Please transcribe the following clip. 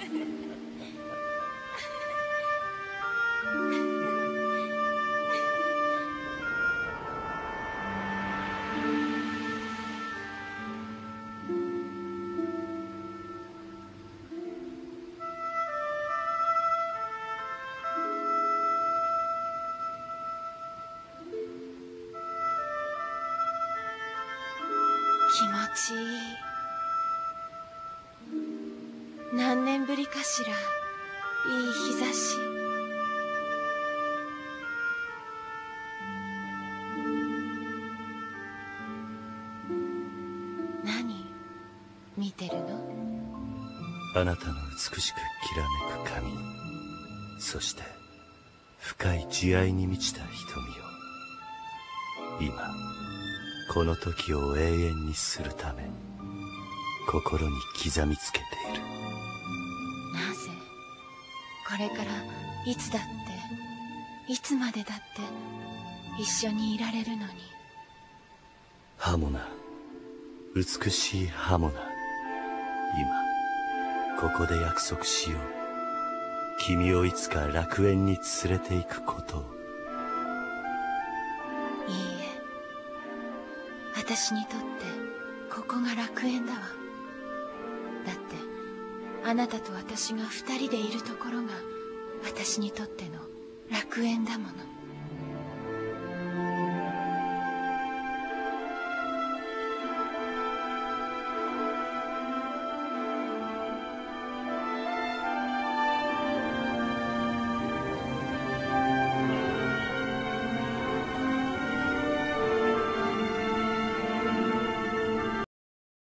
気持ちいい。何年ぶりかしら。いい日差し。何見てるの？あなたの美しくきらめく髪。そして深い慈愛に満ちた瞳を。今この時を永遠にするため心に刻みつけて。これからいつだっていつまでだって一緒にいられるのに。ハモナ。美しいハモナ。今ここで約束しよう。君をいつか楽園に連れて行くことを。いいえ。私にとってここが楽園だわ。だってあなたと私が二人でいるところが私にとっての楽園だもの。